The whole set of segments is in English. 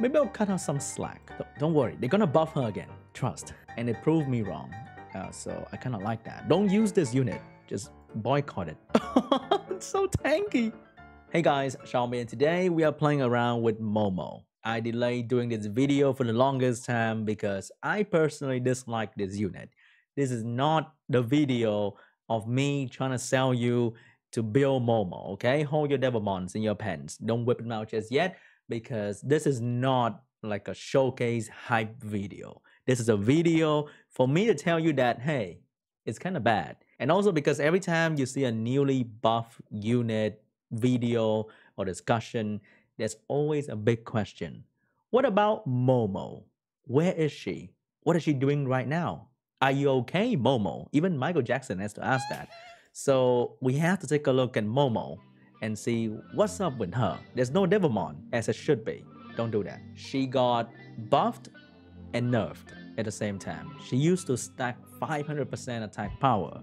maybe I'll cut her some slack. Don't worry, they're gonna buff her again. Trust. And it proved me wrong. Uh, so I kind of like that. Don't use this unit. Just boycott it. it's so tanky. Hey guys, SeanB and today we are playing around with Momo. I delayed doing this video for the longest time because I personally dislike this unit. This is not the video of me trying to sell you to build Momo, okay? Hold your Devilmons in your pants. Don't whip them out just yet because this is not like a showcase hype video. This is a video for me to tell you that, hey, it's kind of bad. And also because every time you see a newly buff unit video or discussion, there's always a big question. What about Momo? Where is she? What is she doing right now? Are you okay, Momo? Even Michael Jackson has to ask that. So we have to take a look at Momo and see what's up with her. There's no Devilmon, as it should be. Don't do that. She got buffed and nerfed at the same time. She used to stack 500% attack power.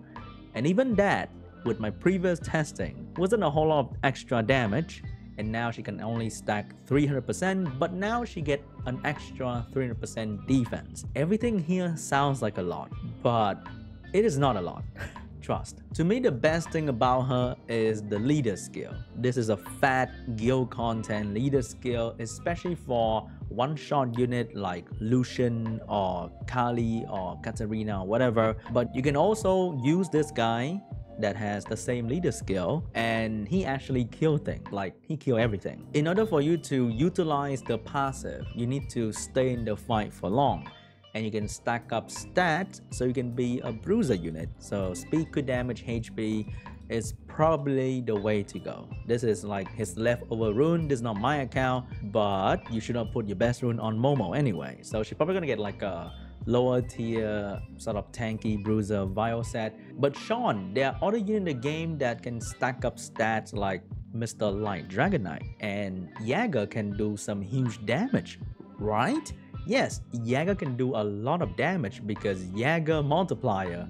And even that, with my previous testing, wasn't a whole lot of extra damage. And now she can only stack 300%, but now she get an extra 300% defense. Everything here sounds like a lot, but it is not a lot. trust. To me, the best thing about her is the leader skill. This is a fat guild content leader skill, especially for one-shot unit like Lushen or Kali or Katarina or whatever. But you can also use this guy that has the same leader skill and he actually kill things like he kill everything in order for you to utilize the passive you need to stay in the fight for long and you can stack up stats so you can be a bruiser unit. So speed, crit damage, HP is probably the way to go. This is like his leftover rune. This is not my account, but you should not put your best rune on Momo anyway. So she's probably gonna get like a lower tier sort of tanky bruiser vial set. But Sean, there are other units in the game that can stack up stats like Mr. Light Dragon Knight and Jäger can do some huge damage, right? Yes, Jäger can do a lot of damage because Jäger multiplier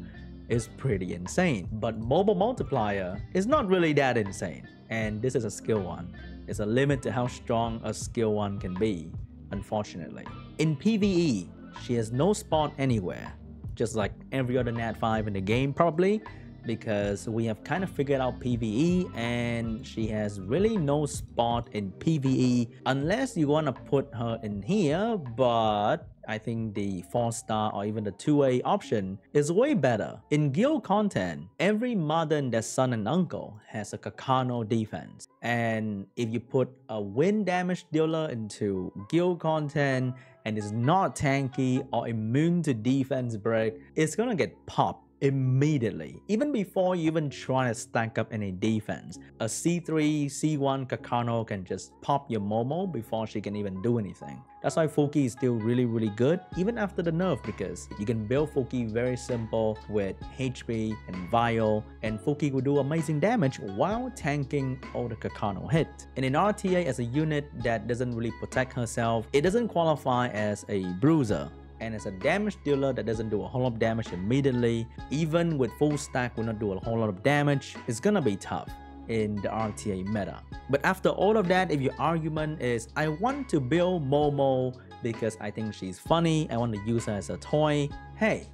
is pretty insane. But Momo multiplier is not really that insane. And this is a skill one. There's a limit to how strong a skill one can be, unfortunately. In PvE, she has no spot anywhere. Just like every other Nat 5 in the game probably because we have kind of figured out PvE and she has really no spot in PvE unless you want to put her in here but I think the 4 star or even the 2A option is way better. In guild content, every mother and their son and uncle has a Kakano defense. And if you put a wind damage dealer into guild content and is not tanky or immune to defense break, it's gonna get popped immediately, even before you even try to stack up any defense. A C3, C1 Kakano can just pop your Momo before she can even do anything. That's why Fuki is still really really good even after the nerf because you can build Fuki very simple with HP and Vial and Fuki will do amazing damage while tanking all the Kakano hit. And in RTA as a unit that doesn't really protect herself, it doesn't qualify as a bruiser and as a damage dealer that doesn't do a whole lot of damage immediately, even with full stack will not do a whole lot of damage, it's gonna be tough in the RTA meta. But after all of that, if your argument is, I want to build Momo because I think she's funny, I want to use her as a toy, hey,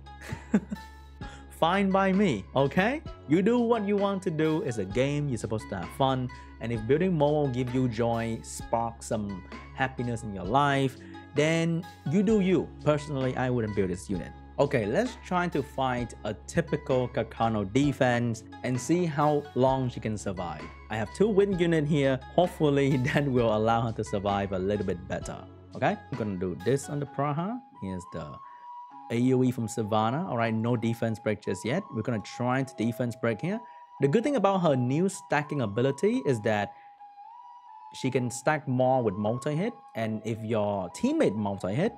fine by me, okay? You do what you want to do, it's a game, you're supposed to have fun, and if building Momo give you joy, spark some happiness in your life, then you do you. Personally, I wouldn't build this unit. Okay, let's try to find a typical Kakano defense and see how long she can survive. I have two wind unit here. Hopefully that will allow her to survive a little bit better. Okay, I'm gonna do this on the Praha. Here's the AoE from Sivana. Alright, no defense break just yet. We're gonna try to defense break here. The good thing about her new stacking ability is that she can stack more with multi-hit and if your teammate multi-hit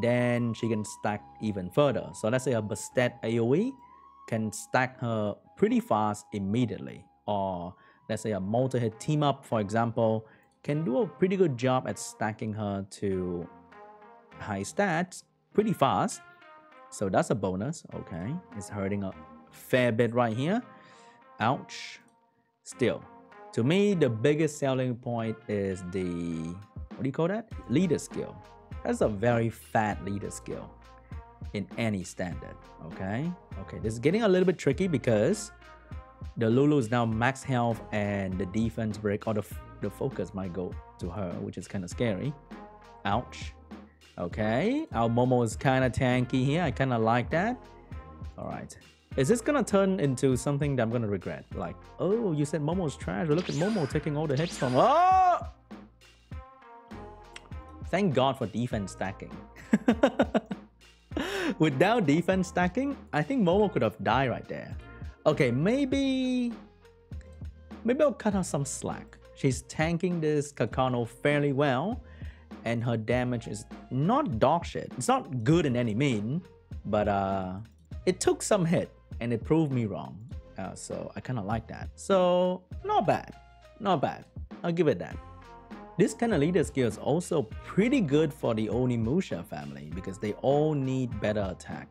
then she can stack even further. So let's say a Bastet AoE can stack her pretty fast immediately. Or let's say a multi-hit team up for example can do a pretty good job at stacking her to high stats pretty fast. So that's a bonus. Okay it's hurting a fair bit right here. Ouch. Still to me, the biggest selling point is the what do you call that? Leader skill. That's a very fat leader skill in any standard. Okay. Okay. This is getting a little bit tricky because the Lulu is now max health and the defense break or the, the focus might go to her, which is kind of scary. Ouch. Okay. Our Momo is kind of tanky here. I kind of like that. All right. Is this gonna turn into something that I'm gonna regret? Like, oh, you said Momo's trash. Look at Momo taking all the hits from. Oh! Thank God for defense stacking. Without defense stacking, I think Momo could have died right there. Okay, maybe... Maybe I'll cut her some slack. She's tanking this Kakano fairly well, and her damage is not dog shit. It's not good in any mean, but uh, it took some hit, and it proved me wrong. Uh, so I kind of like that. So not bad, not bad. I'll give it that. This kind of leader skill is also pretty good for the Onimusha family because they all need better attack.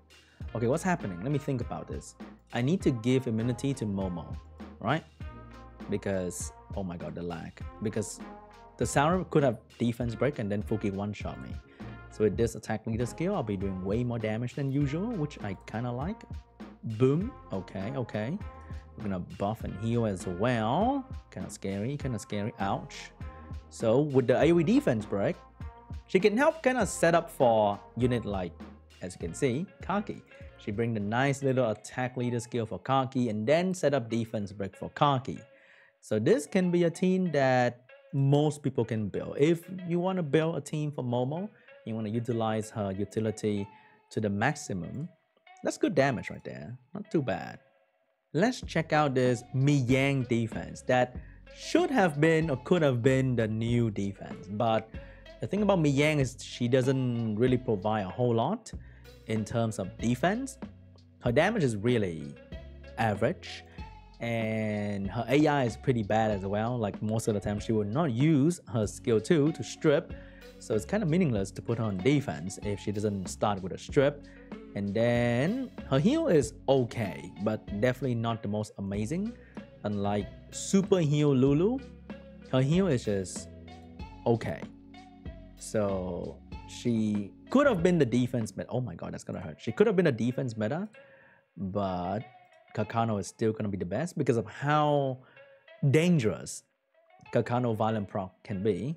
Okay, what's happening? Let me think about this. I need to give immunity to Momo, right? Because, oh my god, the lag. Because the Sauron could have defense break and then Fuki one-shot me. So with this attack leader skill, I'll be doing way more damage than usual, which I kind of like. Boom. Okay, okay. We're gonna buff and heal as well. Kind of scary, kind of scary. Ouch. So with the AoE defense break, she can help kind of set up for unit like, as you can see, Kaki. She bring the nice little attack leader skill for Kaki and then set up defense break for Kaki. So this can be a team that most people can build. If you want to build a team for Momo, you want to utilize her utility to the maximum, that's good damage right there. Not too bad. Let's check out this Miyang defense that should have been or could have been the new defense. But the thing about Miyang is she doesn't really provide a whole lot in terms of defense. Her damage is really average and her AI is pretty bad as well. Like most of the time she would not use her skill 2 to strip. So it's kind of meaningless to put her on defense if she doesn't start with a strip. And then her heal is okay, but definitely not the most amazing. Unlike super heal Lulu, her heal is just okay. So she could have been the defense meta. Oh my god, that's gonna hurt. She could have been a defense meta, but Kakano is still gonna be the best because of how dangerous Kakano violent proc can be.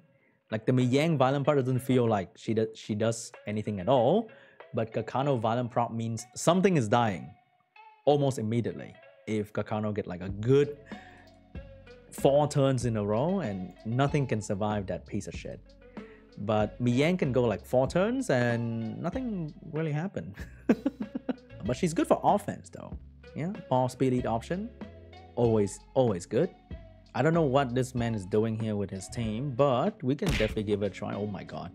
Like the Miyang violent part doesn't feel like she does she does anything at all, but Kakano violent proc means something is dying almost immediately. If Kakano get like a good four turns in a row and nothing can survive that piece of shit. But Miyang can go like four turns and nothing really happened. but she's good for offense though. Yeah, ball speed lead option, always, always good. I don't know what this man is doing here with his team, but we can definitely give it a try. Oh my god.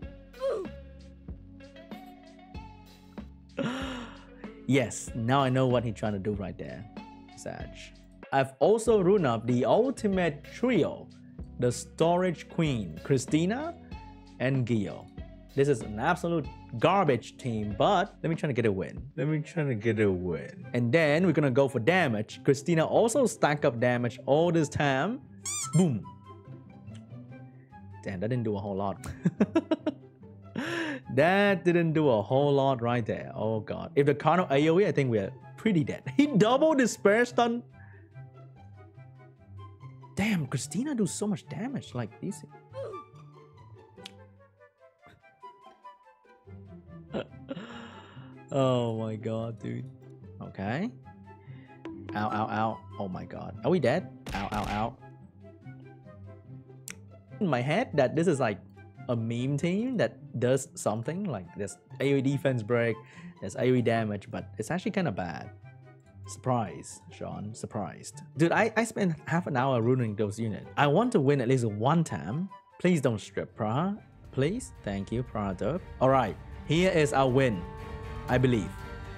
yes, now I know what he's trying to do right there. Sag. I've also run up the ultimate trio, the Storage Queen, Christina and Gio. This is an absolute garbage team, but let me try to get a win. Let me try to get a win. And then we're gonna go for damage. Christina also stack up damage all this time. Boom. Damn, that didn't do a whole lot. that didn't do a whole lot right there. Oh god. If the Kano AoE, I think we're pretty dead. He doubled his spare stun Damn, Christina do so much damage like this. oh my god, dude. Okay. Ow, ow, ow. Oh my god. Are we dead? Ow, ow, ow. In my head, that this is like a meme team that does something like this AoE defense break, there's AoE damage, but it's actually kind of bad. Surprise, Sean. Surprised. Dude, I, I spent half an hour ruining those units. I want to win at least one time. Please don't strip, Praha. Please. Thank you, Praha Alright, here is our win. I believe.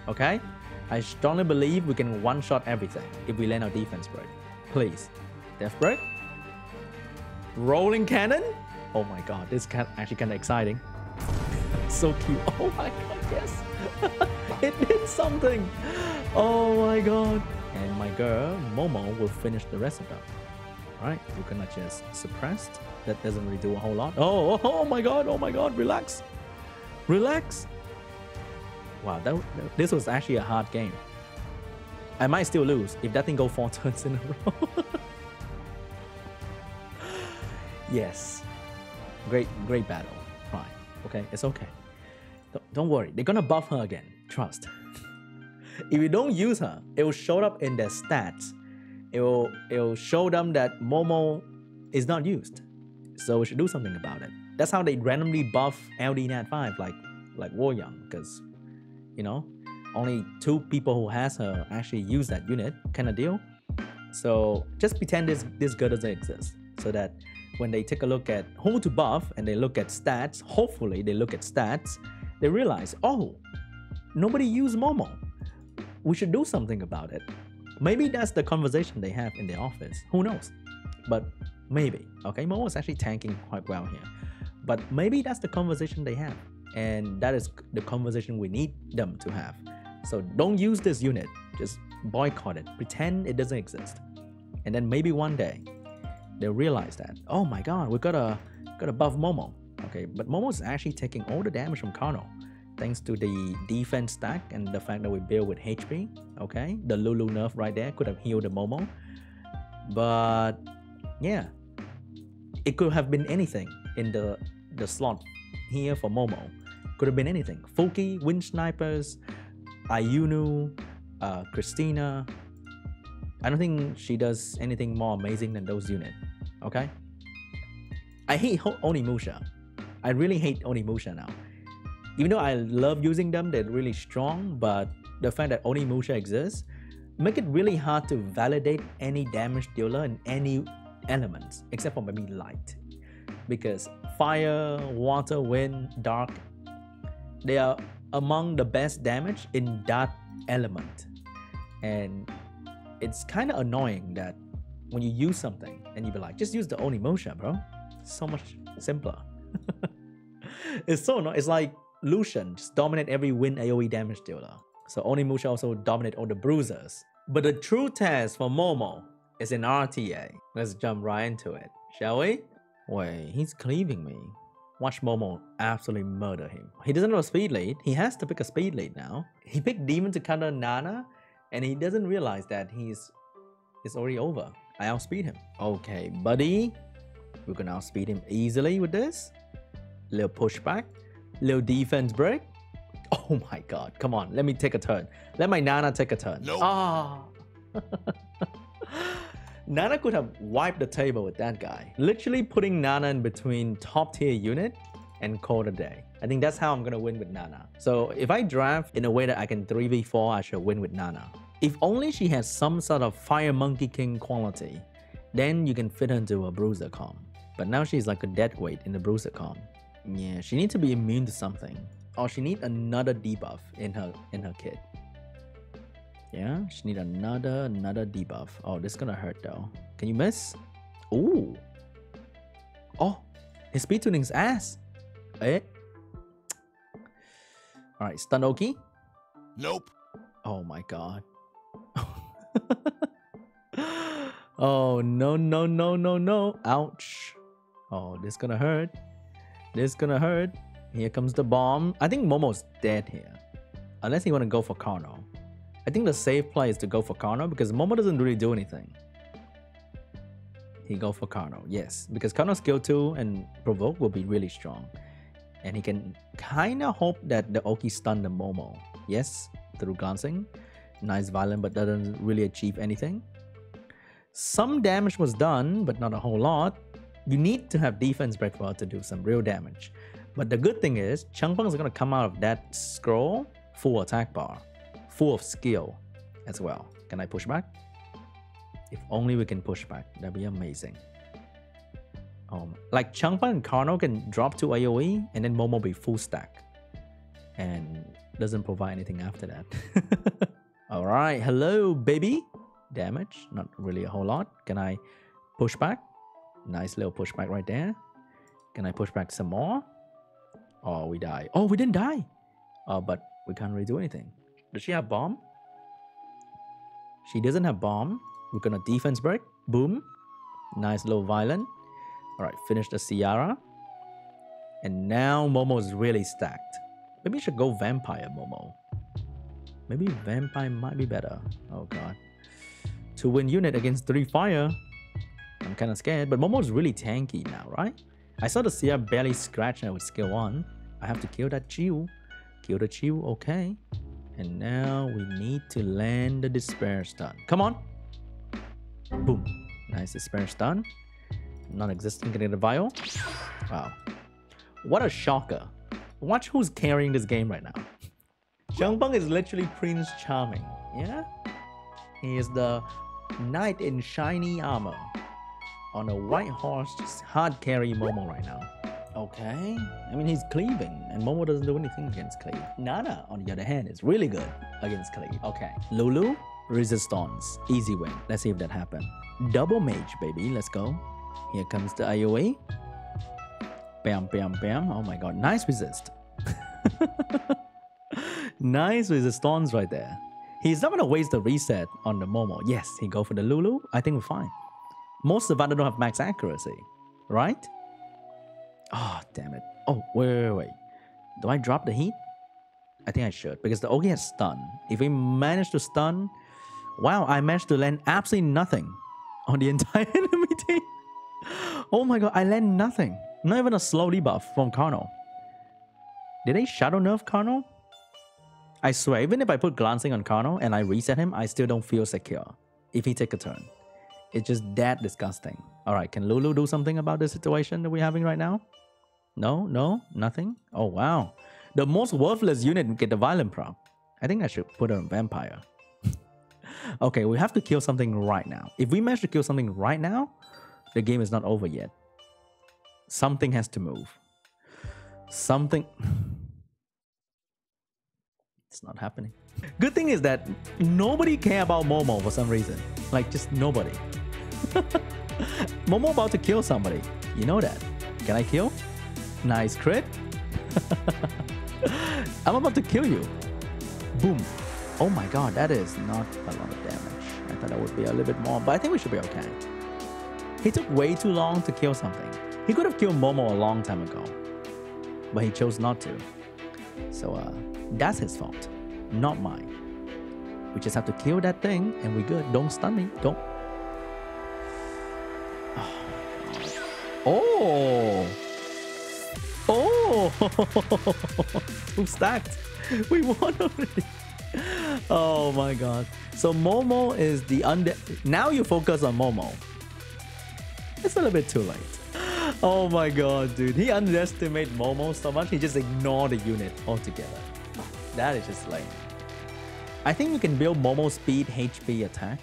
Okay? I strongly believe we can one-shot everything if we land our defense break. Please. Death break. Rolling cannon? Oh my god, this is actually kind of exciting. so cute. Oh my god, yes. it did something. Oh my god. And my girl, Momo, will finish the rest of them. Alright, we're gonna just suppressed. That doesn't really do a whole lot. Oh, oh, oh my god, oh my god, relax. Relax. Wow, that, this was actually a hard game. I might still lose if that thing go four turns in a row. Yes. Great, great battle. Fine. Okay, it's okay. Don't, don't worry, they're gonna buff her again. Trust. if you don't use her, it will show up in their stats it will it will show them that Momo is not used. So we should do something about it. That's how they randomly buff LD Nat 5 like like War Young, because you know only two people who has her actually use that unit kind of deal. So just pretend this this girl doesn't exist so that when they take a look at who to buff and they look at stats, hopefully they look at stats, they realize, oh, nobody use Momo. We should do something about it. Maybe that's the conversation they have in the office. Who knows? But maybe. Okay, Momo is actually tanking quite well here. But maybe that's the conversation they have. And that is the conversation we need them to have. So don't use this unit. Just boycott it. Pretend it doesn't exist. And then maybe one day they'll realize that, oh my god, we got a got a buff Momo. Okay, but Momo is actually taking all the damage from Kano thanks to the defense stack and the fact that we build with HP. Okay, the Lulu nerf right there could have healed the Momo, but yeah, it could have been anything in the the slot here for Momo. Could have been anything. Fuki, Wind Snipers, Ayunu, uh, Christina. I don't think she does anything more amazing than those units. Okay. I hate Onimusha. I really hate Onimusha now even though I love using them, they're really strong, but the fact that Onimusha exists make it really hard to validate any damage dealer in any elements except for maybe light. Because fire, water, wind, dark, they are among the best damage in that element. And it's kind of annoying that when you use something and you be like, just use the Onimusha, bro. So much simpler. it's so annoying. It's like Lushen just dominate every win AoE damage dealer. So Onimusha also dominate all the bruisers. But the true test for Momo is in RTA. Let's jump right into it, shall we? Wait, he's cleaving me. Watch Momo absolutely murder him. He doesn't have a speed lead. He has to pick a speed lead now. He picked Demon to counter Nana, and he doesn't realize that he's it's already over. I outspeed him. Okay, buddy. We can outspeed him easily with this. Little pushback. Little defense break. Oh my god. Come on. Let me take a turn. Let my Nana take a turn. Nope. Ah. Nana could have wiped the table with that guy. Literally putting Nana in between top tier unit and call it a day. I think that's how I'm gonna win with Nana. So if I draft in a way that I can 3v4, I should win with Nana. If only she has some sort of Fire Monkey King quality, then you can fit her into a Bruiser comp. But now she's like a dead weight in the Bruiser comp. Yeah, she needs to be immune to something. Or she need another debuff in her in her kit. Yeah, she need another another debuff. Oh, this is gonna hurt though. Can you miss? Ooh. Oh, his speed tuning's ass. Eh? Alright, stun Oki. Nope. Oh my god. oh no no no no no. Ouch. Oh, this gonna hurt. This gonna hurt. Here comes the bomb. I think Momo's dead here. Unless he wanna go for Kano. I think the safe play is to go for Kano because Momo doesn't really do anything. He go for Kano, yes. Because Kano's skill 2 and provoke will be really strong. And he can kinda hope that the Oki stun the Momo. Yes, through glancing. Nice violent but doesn't really achieve anything. Some damage was done, but not a whole lot you need to have defense break for to do some real damage. But the good thing is, Changpeng is going to come out of that scroll full attack bar, full of skill as well. Can I push back? If only we can push back, that'd be amazing. Um, like Changpeng and Kano can drop to AoE and then Momo be full stack. And doesn't provide anything after that. Alright, hello baby. Damage, not really a whole lot. Can I push back? Nice little pushback right there. Can I push back some more? Oh, we die. Oh, we didn't die. Oh, but we can't really do anything. Does she have bomb? She doesn't have bomb. We're gonna defense break. Boom. Nice little violin. All right, finish the Ciara. And now Momo is really stacked. Maybe you should go Vampire, Momo. Maybe Vampire might be better. Oh god. To win unit against 3 fire, I'm kind of scared. But Momo's really tanky now, right? I saw the Ciara barely scratch with skill 1. I have to kill that Chiu. Kill the Chiu, okay. And now we need to land the Despair Stun. Come on. Boom. Nice Despair Stun. Non-existent getting the Vial. Wow. What a shocker. Watch who's carrying this game right now. Xiangfeng is literally Prince Charming. Yeah? He is the knight in shiny armor. On a white horse, just hard carry Momo right now. Okay. I mean, he's cleaving, and Momo doesn't do anything against cleave. Nana, on the other hand, is really good against cleave. Okay. Lulu, resistance. Easy win. Let's see if that happens. Double mage, baby. Let's go. Here comes the AoE. Bam, bam, bam. Oh my god. Nice resist. nice resistance right there. He's not gonna waste the reset on the Momo. Yes, he go for the Lulu. I think we're fine. Most of them don't have max accuracy, right? Oh, damn it. Oh, wait, wait, wait. Do I drop the heat? I think I should because the Ogi has stun. If we manage to stun, wow, I managed to land absolutely nothing on the entire enemy team. Oh my god, I land nothing. Not even a slow debuff from Carno. Did they shadow nerf Carno? I swear, even if I put glancing on Carno and I reset him, I still don't feel secure if he take a turn. It's just that disgusting. Alright, can Lulu do something about the situation that we're having right now? No, no, nothing. Oh wow. The most worthless unit get the violent prop. I think I should put on vampire. okay, we have to kill something right now. If we manage to kill something right now, the game is not over yet. Something has to move. Something... It's not happening. Good thing is that nobody care about Momo for some reason. Like, just nobody. Momo about to kill somebody. You know that. Can I kill? Nice crit. I'm about to kill you. Boom. Oh my god, that is not a lot of damage. I thought that would be a little bit more, but I think we should be okay. He took way too long to kill something. He could have killed Momo a long time ago, but he chose not to. So uh, that's his fault, not mine. We just have to kill that thing and we're good. Don't stun me. Don't. Oh! Oh! Two stacked. We won already. Oh my god. So Momo is the under. Now you focus on Momo. It's a little bit too late. Oh my god, dude. He underestimated Momo so much, he just ignored the unit altogether. That is just lame. I think we can build Momo speed HP attack.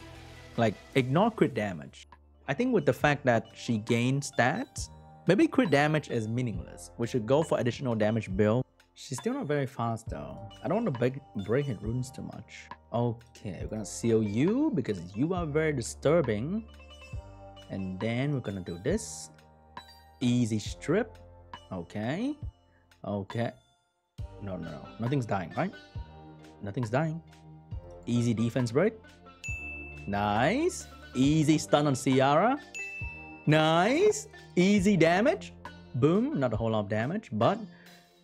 Like, ignore crit damage. I think with the fact that she gains stats, maybe crit damage is meaningless. We should go for additional damage build. She's still not very fast though. I don't want to break, break hit runes too much. Okay, we're gonna seal you because you are very disturbing. And then we're gonna do this. Easy strip. Okay. Okay. No, no, no. Nothing's dying, right? Nothing's dying. Easy defense break. Nice. Easy stun on Ciara. Nice. Easy damage. Boom. Not a whole lot of damage, but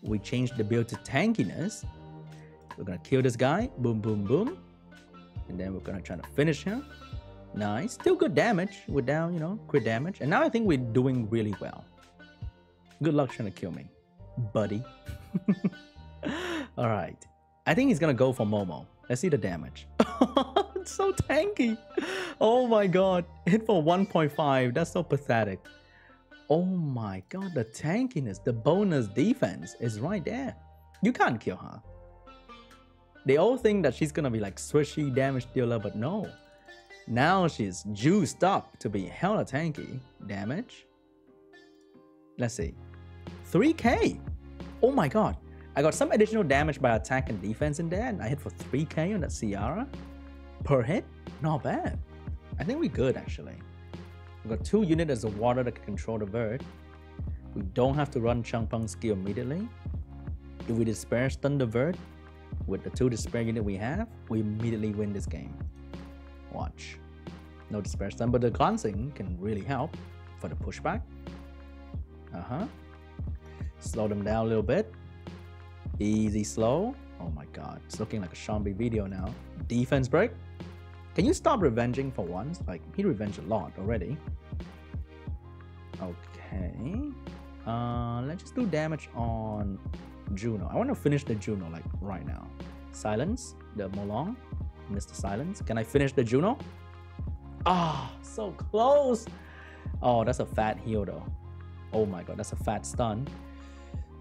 we changed the build to tankiness. We're gonna kill this guy. Boom, boom, boom. And then we're gonna try to finish him. Nice. Still good damage We're down, you know, crit damage. And now I think we're doing really well. Good luck trying to kill me, buddy. All right. I think he's gonna go for Momo. Let's see the damage. it's so tanky. Oh my god. Hit for 1.5. That's so pathetic. Oh my god, the tankiness, the bonus defense is right there. You can't kill her. They all think that she's gonna be like swishy damage dealer, but no. Now she's juiced up to be hella tanky. Damage. Let's see. 3k. Oh my god. I got some additional damage by attack and defense in there, and I hit for 3k on that Ciara. Per hit? Not bad. I think we're good, actually. we got two units as a water that can control the bird. We don't have to run Changpeng's skill immediately. If we Despair stun the bird, with the two Despair unit we have, we immediately win this game. Watch. No despair but the glancing can really help for the pushback. Uh-huh. Slow them down a little bit. Easy slow. Oh my god, it's looking like a Shambi video now. Defense break. Can you stop revenging for once? Like, he revenged a lot already. Okay. Uh, let's just do damage on Juno. I want to finish the Juno, like, right now. Silence, the Molong. Mr. Silence. Can I finish the Juno? Ah, oh, so close. Oh, that's a fat heal though. Oh my god, that's a fat stun.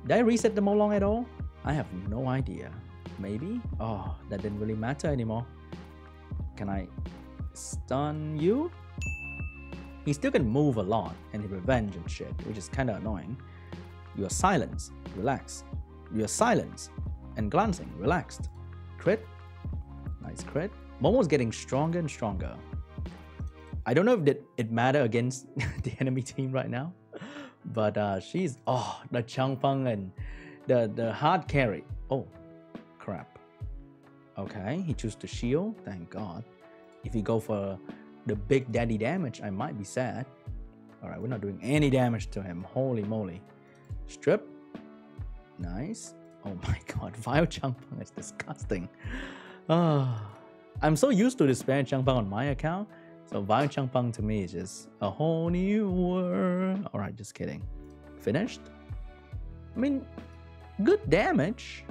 Did I reset the Molong at all? I have no idea. Maybe? Oh, that didn't really matter anymore. Can I stun you? He still can move a lot and he revenge and shit, which is kinda annoying. You are silenced, relax. You are silenced and glancing, relaxed. Crit? Nice crit. Momo's getting stronger and stronger. I don't know if it, it matter against the enemy team right now, but uh, she's oh the Changpeng and the the hard carry. Oh, crap. Okay, he chose to shield. Thank God. If he go for the big daddy damage, I might be sad. All right, we're not doing any damage to him. Holy moly. Strip. Nice. Oh my god, Vile Changpeng is disgusting. Oh, I'm so used to the Spanish Changpeng on my account so Vile Changpeng to me is just a whole new world. Alright, just kidding. Finished? I mean, good damage.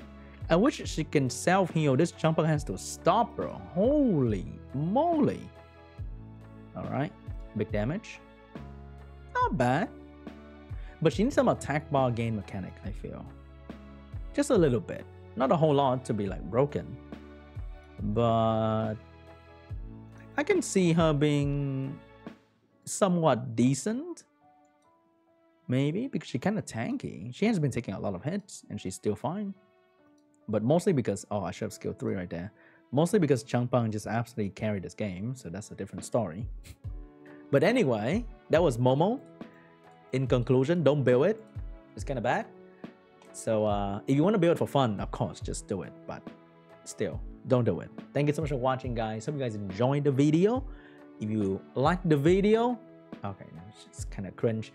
I wish she can self-heal. This Changpeng has to stop, bro. Holy moly. Alright, big damage. Not bad. But she needs some attack bar gain mechanic, I feel. Just a little bit. Not a whole lot to be like broken. But I can see her being somewhat decent. Maybe because she's kind of tanky. She has been taking a lot of hits and she's still fine. But mostly because, oh, I should have skill 3 right there. Mostly because Changpeng just absolutely carried this game, so that's a different story. but anyway, that was Momo. In conclusion, don't build it. It's kind of bad. So uh, if you want to build for fun, of course, just do it. But still, don't do it. Thank you so much for watching, guys. Hope you guys enjoyed the video. If you liked the video, okay, it's kind of cringe.